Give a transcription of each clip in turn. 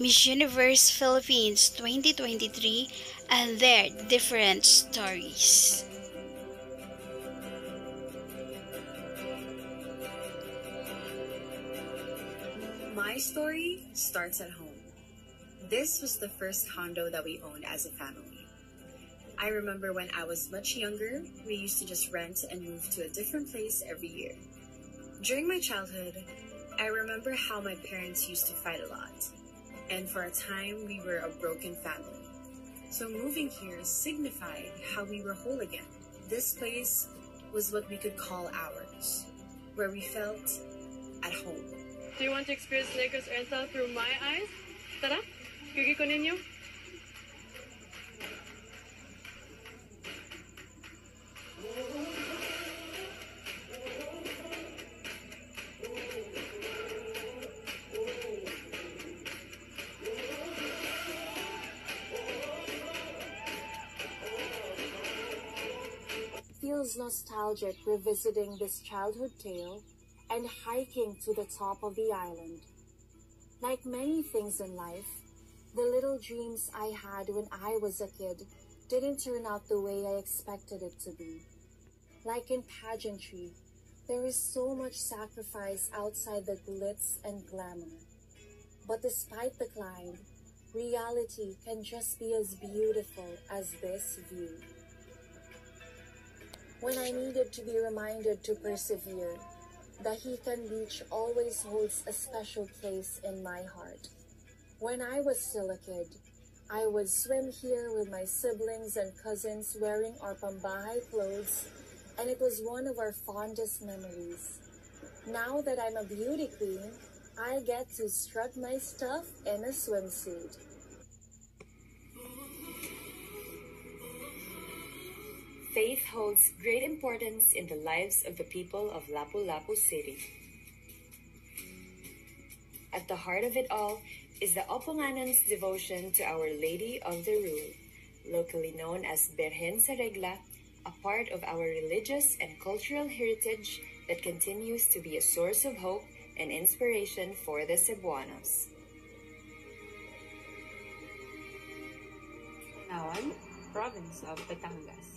Miss Universe Philippines 2023 and their different stories. My story starts at home. This was the first condo that we owned as a family. I remember when I was much younger, we used to just rent and move to a different place every year. During my childhood, I remember how my parents used to fight a lot. And for a time, we were a broken family. So moving here signified how we were whole again. This place was what we could call ours, where we felt at home. Do you want to experience Negros Oriental through my eyes? Tara, kiki ko Feels nostalgic revisiting this childhood tale and hiking to the top of the island. Like many things in life, the little dreams I had when I was a kid didn't turn out the way I expected it to be. Like in pageantry, there is so much sacrifice outside the glitz and glamour. But despite the climb, reality can just be as beautiful as this view. When I needed to be reminded to persevere, the Hikan Beach always holds a special place in my heart. When I was still a kid, I would swim here with my siblings and cousins wearing our pambahay clothes, and it was one of our fondest memories. Now that I'm a beauty queen, I get to strut my stuff in a swimsuit. Faith holds great importance in the lives of the people of Lapu-Lapu City. At the heart of it all is the Oponganon's devotion to Our Lady of the Rule, locally known as Berhen sa Regla, a part of our religious and cultural heritage that continues to be a source of hope and inspiration for the Cebuanos. Nawan, province of Batangas.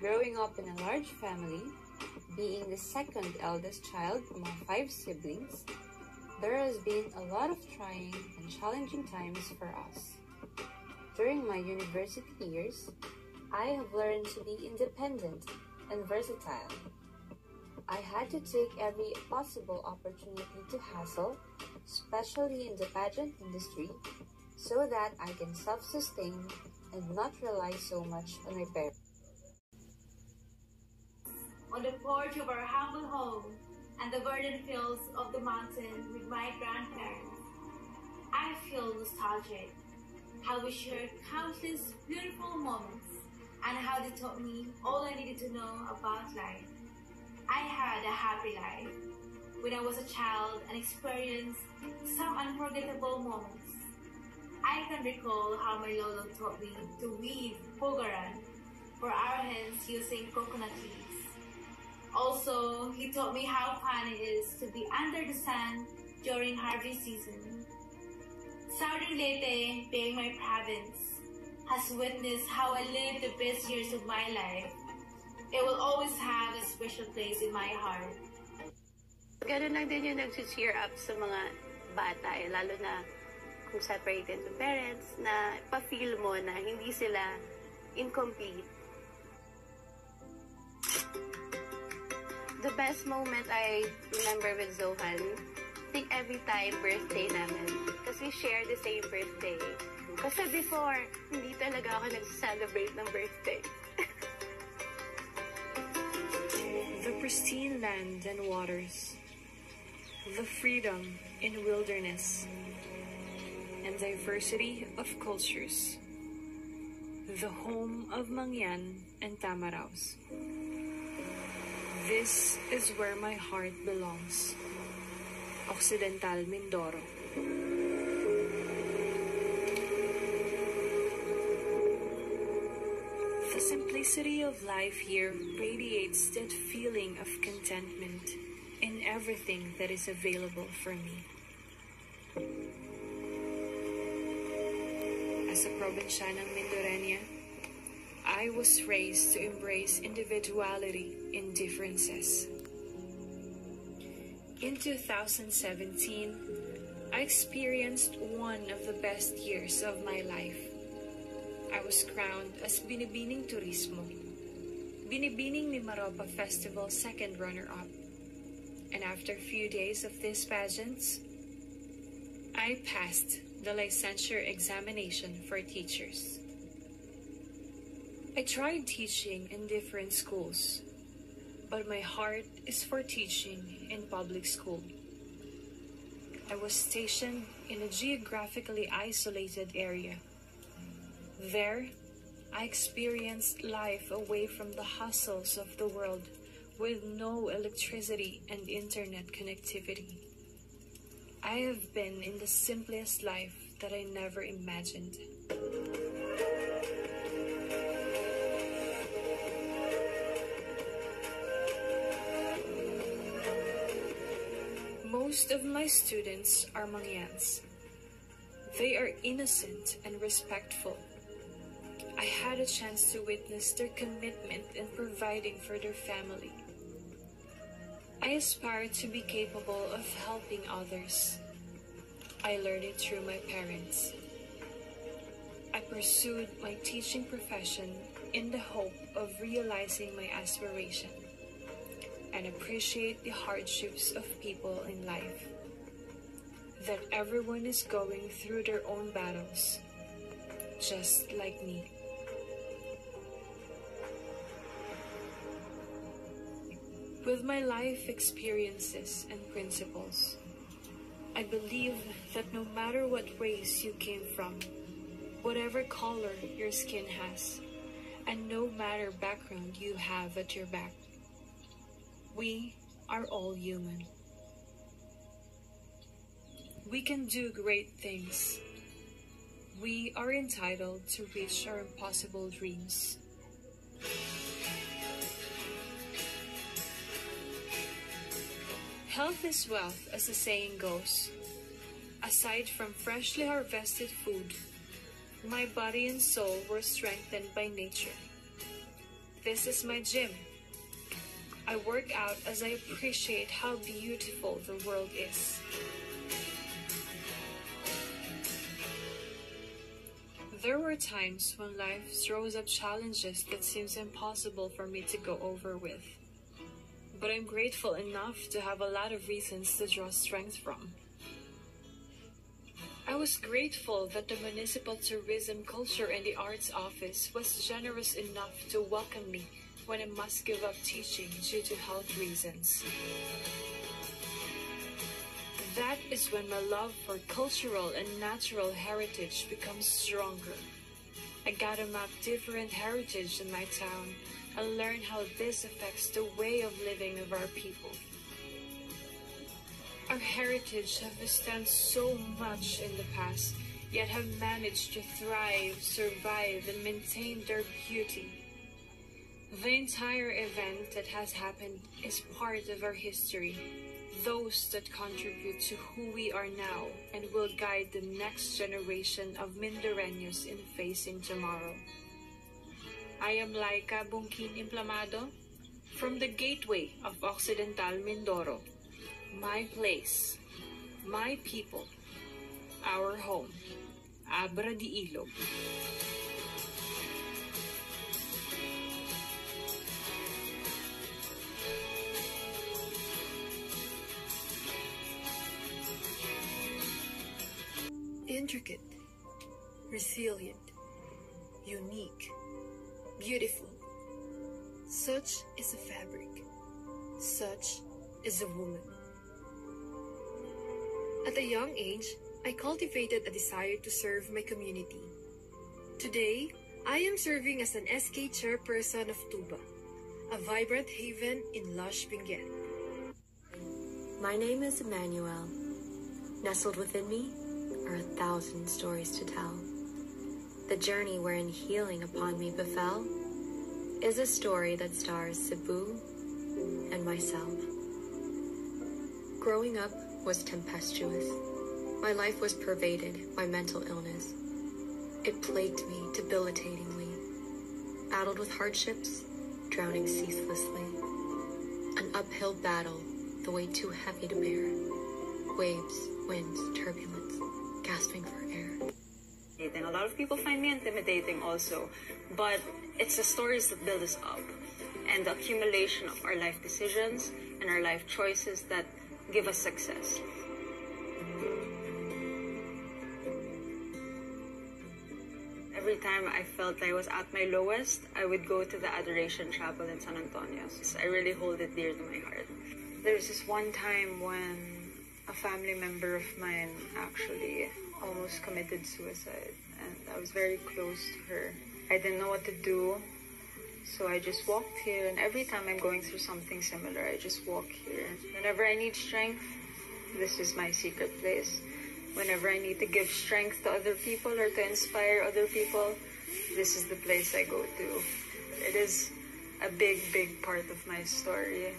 Growing up in a large family, being the second eldest child among five siblings, there has been a lot of trying and challenging times for us. During my university years, I have learned to be independent and versatile. I had to take every possible opportunity to hustle, especially in the pageant industry, so that I can self-sustain and not rely so much on my parents. Porch of our humble home and the verdant fields of the mountain with my grandparents. I feel nostalgic, how we shared countless beautiful moments and how they taught me all I needed to know about life. I had a happy life when I was a child and experienced some unforgettable moments. I can recall how my lolo taught me to weave pogaran for our hands using coconut leaves. Also, he taught me how fun it is to be under the sun during harvest season. Southern Leyte, being my province, has witnessed how I lived the best years of my life. It will always have a special place in my heart. Ganun lang din yung nag-cheer up sa mga bata eh, lalo na kung separated the parents, na pa-feel mo na hindi sila incomplete. The best moment I remember with Zohan, I think every time birthday namin. Because we share the same birthday. Kasi before, hindi talaga ako nag-celebrate ng birthday. The pristine land and waters, the freedom in wilderness, and diversity of cultures, the home of Mangyan and Tamaraws. This is where my heart belongs. Occidental Mindoro. The simplicity of life here radiates that feeling of contentment in everything that is available for me. as a Provincianang Mindoreña, I was raised to embrace individuality in differences. In 2017, I experienced one of the best years of my life. I was crowned as Binibining Turismo, Binibining ni Maropa Festival second runner-up. And after a few days of these pageants, I passed the licensure examination for teachers. I tried teaching in different schools, but my heart is for teaching in public school. I was stationed in a geographically isolated area. There, I experienced life away from the hustles of the world with no electricity and internet connectivity. I have been in the simplest life that I never imagined. Most of my students are Mangyans. They are innocent and respectful. I had a chance to witness their commitment in providing for their family. I aspire to be capable of helping others. I learned it through my parents. I pursued my teaching profession in the hope of realizing my aspiration and appreciate the hardships of people in life. That everyone is going through their own battles, just like me. With my life experiences and principles, I believe that no matter what race you came from, whatever color your skin has, and no matter background you have at your back, we are all human. We can do great things. We are entitled to reach our impossible dreams. Health is wealth, as the saying goes. Aside from freshly harvested food, my body and soul were strengthened by nature. This is my gym. I work out as I appreciate how beautiful the world is. There were times when life throws up challenges that seems impossible for me to go over with. But I'm grateful enough to have a lot of reasons to draw strength from. I was grateful that the Municipal Tourism, Culture and the Arts Office was generous enough to welcome me when I must give up teaching due to health reasons. That is when my love for cultural and natural heritage becomes stronger. I gotta map different heritage in my town and learn how this affects the way of living of our people. Our heritage have withstood so much in the past, yet have managed to thrive, survive, and maintain their beauty. The entire event that has happened is part of our history, those that contribute to who we are now and will guide the next generation of Mindoreños in facing tomorrow. I am Laika Bungkin Implamado from the gateway of Occidental Mindoro. My place, my people, our home, Abra de Ilog. Intricate, resilient, unique, beautiful. Such is a fabric. Such is a woman. At a young age, I cultivated a desire to serve my community. Today, I am serving as an SK chairperson of Tuba, a vibrant haven in lush Benguet. My name is Emmanuel. Nestled within me are a thousand stories to tell. The journey wherein healing upon me befell is a story that stars Cebu and myself. Growing up was tempestuous. My life was pervaded by mental illness. It plagued me debilitatingly. Battled with hardships, drowning ceaselessly. An uphill battle, the weight too heavy to bear. Waves, winds, turbulence, gasping for air. And a lot of people find me intimidating also, but it's the stories that build us up and the accumulation of our life decisions and our life choices that give us success. Every time I felt I was at my lowest, I would go to the Adoration Chapel in San Antonio. I really hold it dear to my heart. There's this one time when a family member of mine actually almost committed suicide, and I was very close to her. I didn't know what to do, so I just walked here, and every time I'm going through something similar, I just walk here. Whenever I need strength, this is my secret place. Whenever I need to give strength to other people or to inspire other people, this is the place I go to. It is a big, big part of my story.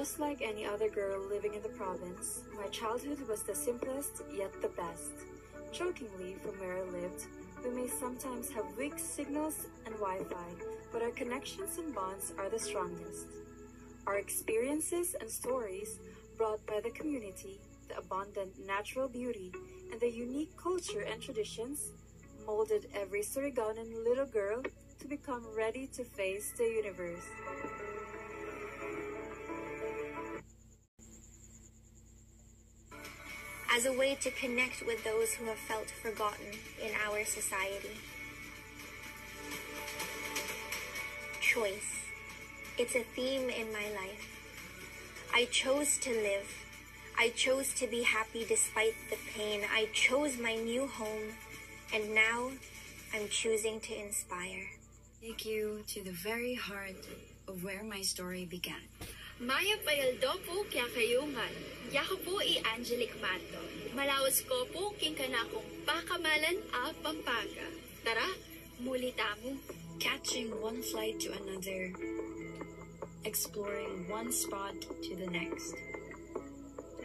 Just like any other girl living in the province, my childhood was the simplest yet the best. Jokingly, from where I lived, we may sometimes have weak signals and Wi Fi, but our connections and bonds are the strongest. Our experiences and stories brought by the community, the abundant natural beauty, and the unique culture and traditions molded every Surigao little girl to become ready to face the universe. As a way to connect with those who have felt forgotten in our society. Choice. It's a theme in my life. I chose to live. I chose to be happy despite the pain. I chose my new home, and now I'm choosing to inspire. Take you to the very heart of where my story began. Maya payaldo po kya kayo man. Yako po i Angelic Mato. Malawas ko po king kanakong pakamalan a Pampanga. Tara, muli tamo. Catching one flight to another. Exploring one spot to the next.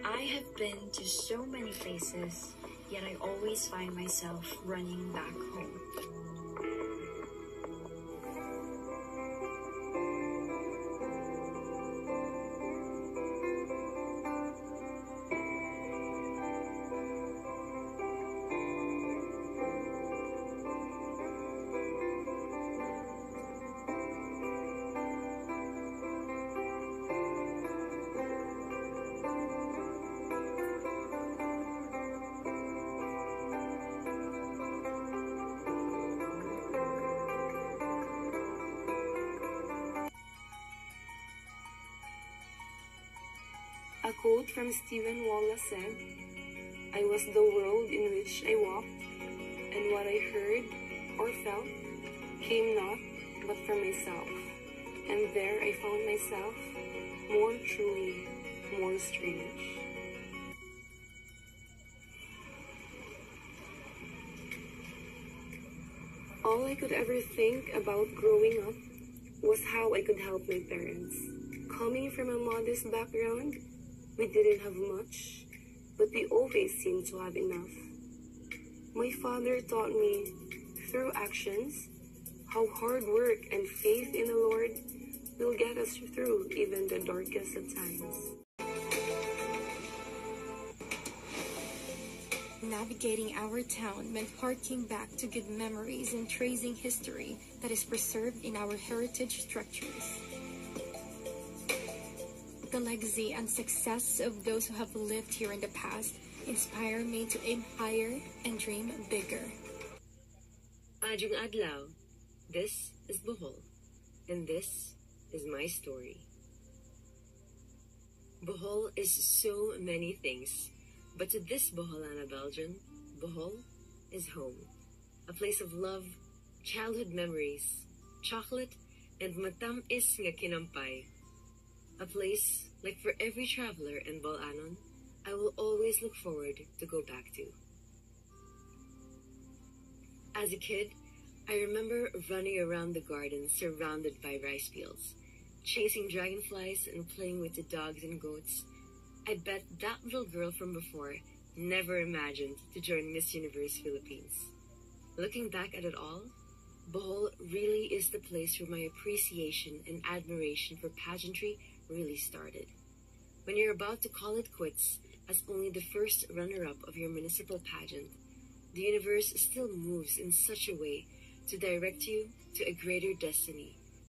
I have been to so many places, yet I always find myself running back home. Quote from Stephen Wallace said, I was the world in which I walked, and what I heard or felt came not but from myself. And there I found myself more truly, more strange. All I could ever think about growing up was how I could help my parents. Coming from a modest background, we didn't have much, but we always seemed to have enough. My father taught me through actions how hard work and faith in the Lord will get us through even the darkest of times. Navigating our town meant harking back to good memories and tracing history that is preserved in our heritage structures. The legacy and success of those who have lived here in the past inspire me to aim higher and dream bigger. Ajung Adlaw, this is Bohol, and this is my story. Bohol is so many things, but to this Boholana Belgian, Bohol is home. A place of love, childhood memories, chocolate, and matamis nga kinampay. A place like for every traveler in Boholanon, I will always look forward to go back to. As a kid, I remember running around the garden surrounded by rice fields, chasing dragonflies and playing with the dogs and goats. I bet that little girl from before never imagined to join Miss Universe Philippines. Looking back at it all, Bohol really is the place where my appreciation and admiration for pageantry really started. When you're about to call it quits as only the first runner up of your municipal pageant, the universe still moves in such a way to direct you to a greater destiny